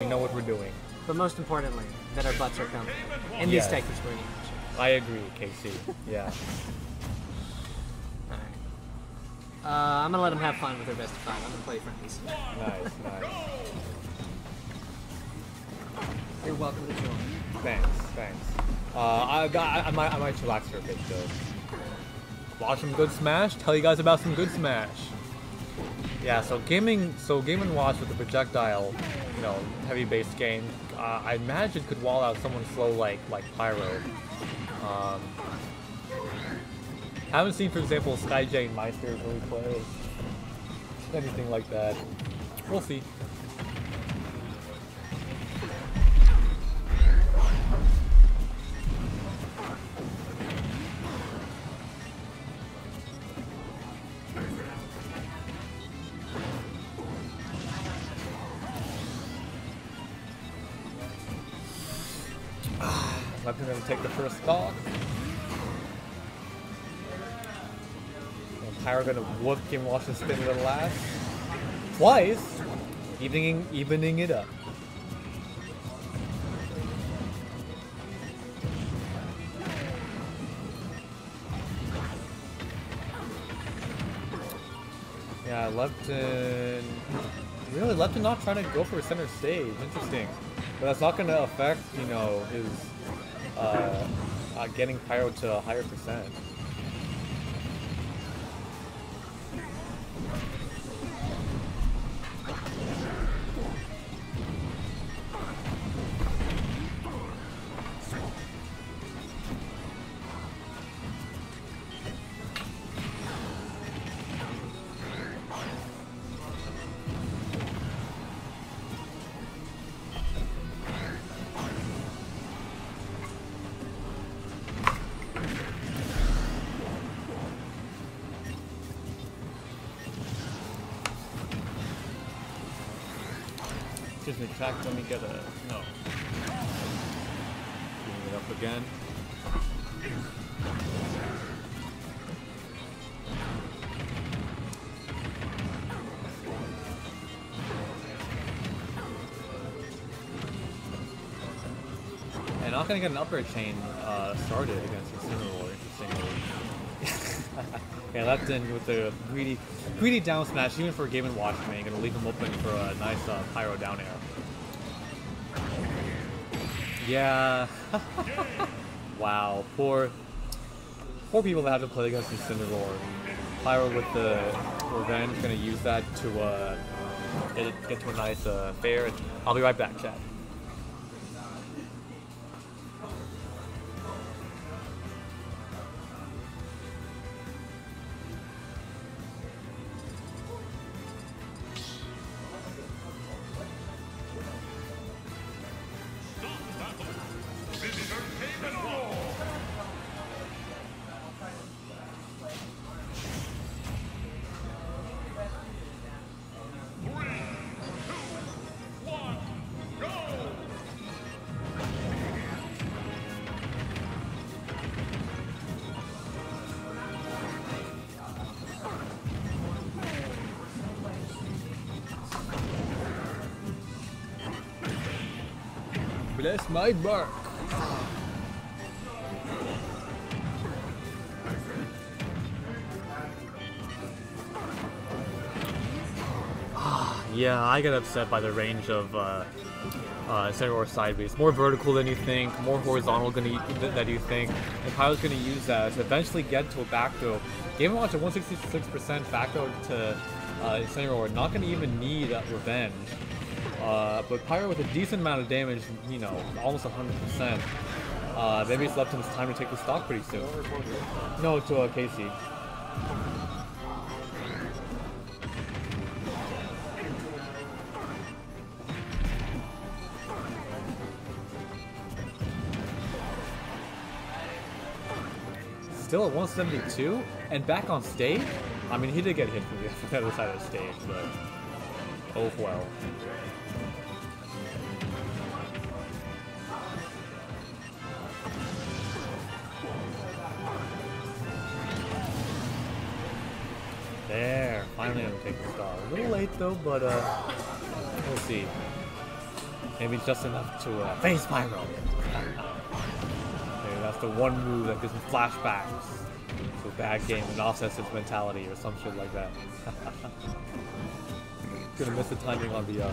We know what we're doing. But most importantly, that our butts are coming. In these Yes. Texas Spring. I agree, Casey. Yeah. Alright. Uh, I'm gonna let them have fun with their best of five. I'm gonna play friendlies. nice, nice. You're welcome to join. Thanks, thanks. Uh, I got. I, I might. I might chillax for a bit though. Watch some good Smash. Tell you guys about some good Smash. Yeah. So gaming. So Game and Watch with the projectile, you know, heavy based game. Uh, I imagine could wall out someone slow like like Pyro. Um, haven't seen, for example, Skyjay Meister really play anything like that. We'll see. Let them take the first stock. Pyro gonna whoop Game Watch and spin to the last. Twice! Evening evening it up. Yeah, Lepton. Really, Lepton not trying to go for center stage. Interesting. But that's not going to affect, you know, his uh, uh, getting Pyro to a higher percent. Excuse me, track, let me get a. No. Bringing it up again. And not gonna get an upper chain uh, started against Incineroar, interestingly. yeah, Lepton with the greedy, greedy down smash, even for a Game and Watch man, gonna leave him open for a nice uh, pyro down air. Yeah. wow, poor, poor people that have to play against Incineroar. Pyro with the revenge, gonna use that to uh, get, get to a nice uh, fair. I'll be right back, chat. Bless my bark. Ah, yeah, I get upset by the range of uh, uh, center or sideways. More vertical than you think, more horizontal than you, than you think, and Pyro's going to use that to eventually get to a back throw. Game Watch at 166% back throw to uh, center or not going to even need that revenge. Uh, but Pyro with a decent amount of damage, you know, almost 100%. Uh, maybe it's left him time to take the stock pretty soon. No, to uh, Casey. Still at 172 and back on stage? I mean, he did get hit from the other side of the stage, but oh well. There, finally I'm taking the star. A little late though, but uh, we'll see. Maybe just enough to uh, face Pyro. Maybe that's the one move that gives him flashbacks to a bad game and offsets his mentality or some shit like that. Gonna miss the timing on the, uh,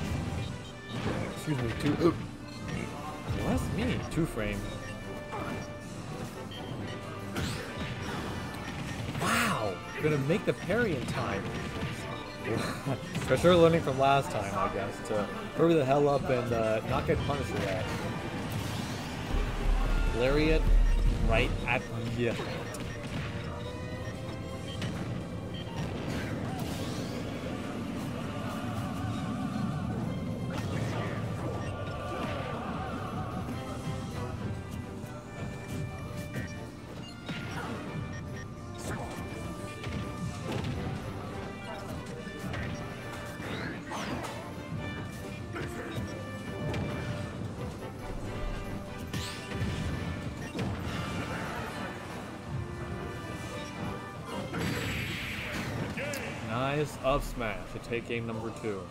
excuse me, two... well, that's me, two frame. Wow, gonna make the parry in time. For sure learning from last time, I guess, to hurry the hell up and uh, not get punished for that. Lariat right at you. Up smash to take game number two.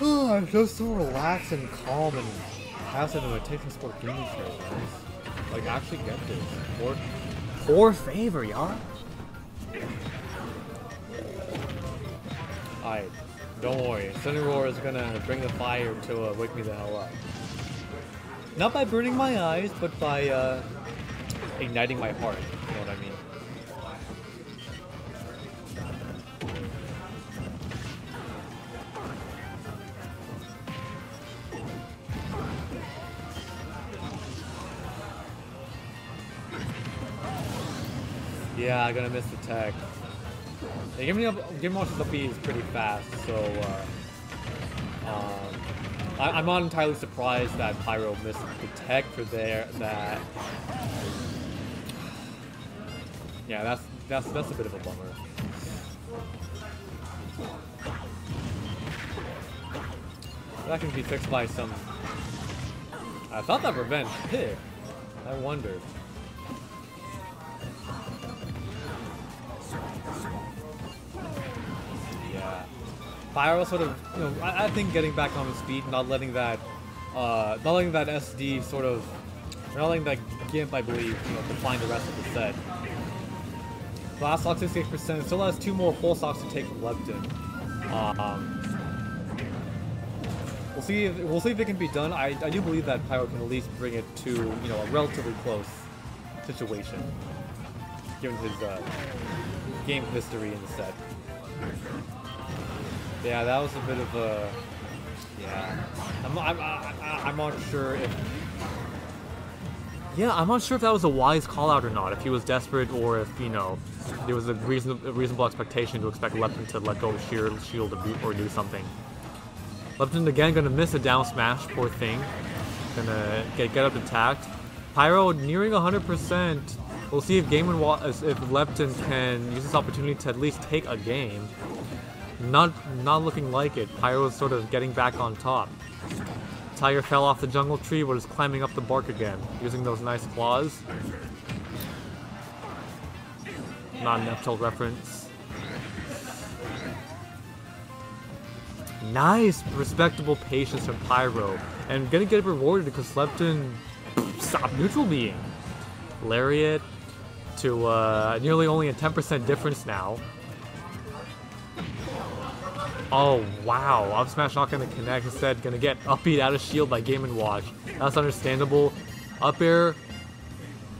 I'm just so relaxed and calm and passive and a taking sport gaming guys. Like, actually get this. Poor, poor favor, y'all. Alright, don't worry. Cineroar is gonna bring the fire to uh, wake me the hell up. Not by burning my eyes, but by uh, igniting my heart. Yeah, I'm gonna miss the tech. Yeah, give me up, give me up B bees pretty fast, so uh, um, I, I'm not entirely surprised that Pyro missed the tech for there. That yeah, that's that's that's a bit of a bummer. That can be fixed by some. I thought that revenge hit. I wondered. Pyro sort of, you know, I, I think getting back on his feet, not letting that, uh, not letting that SD sort of, not letting that Gimp, I believe, you know, define the rest of the set. Last stock 68%, still has two more full stocks to take from Lepton. Um, we'll see if we'll see if it can be done. I, I do believe that Pyro can at least bring it to you know a relatively close situation, given his uh, game history in the set. Yeah, that was a bit of a yeah. I'm I'm I, I'm not sure if yeah, I'm not sure if that was a wise call out or not. If he was desperate, or if you know, there was a, reason, a reasonable expectation to expect Lepton to let go of Shield, shield or, do- something. Lepton again gonna miss a down smash, poor thing. Gonna get get up attacked. Pyro nearing 100%. We'll see if Game and if Lepton can use this opportunity to at least take a game. Not not looking like it. Pyro is sort of getting back on top. Tiger fell off the jungle tree, but is climbing up the bark again, using those nice claws. Not an reference. Nice, respectable patience from Pyro. And gonna get rewarded because Lepton stopped neutral being. Lariat to uh, nearly only a 10% difference now. Oh wow, up smash not gonna connect, instead gonna get up B out of shield by Game and Watch. That's understandable. Up air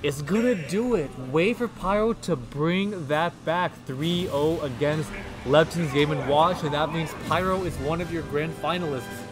is gonna do it. Wait for Pyro to bring that back 3-0 against Lepton's Game Watch, and that means Pyro is one of your grand finalists